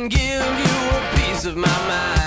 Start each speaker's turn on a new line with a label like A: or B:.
A: and give you a piece of my mind.